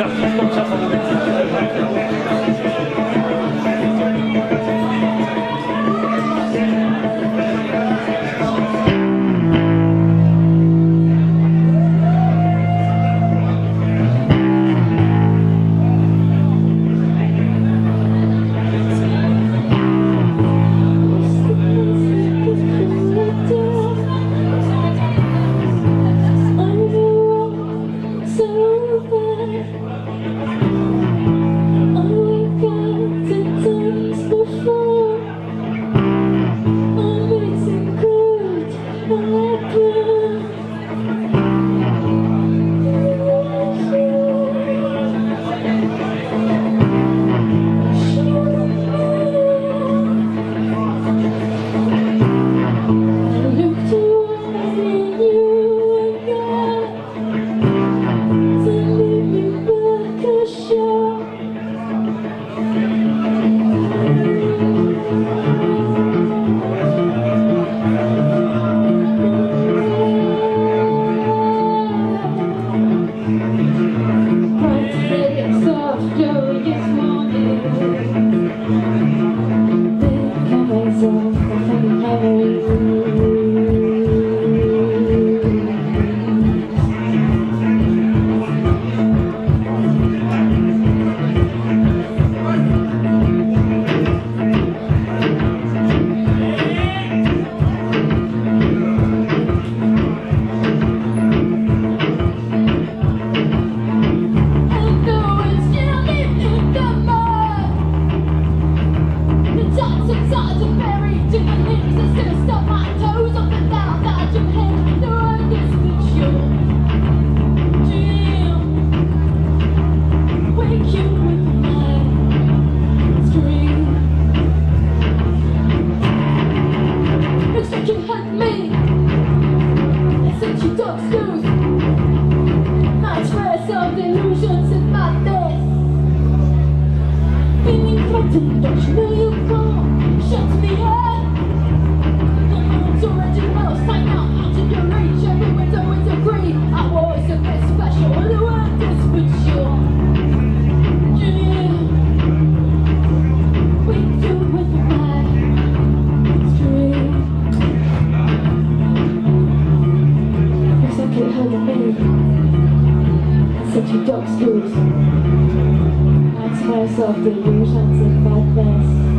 such que todos schools. I tell myself delusions in my face.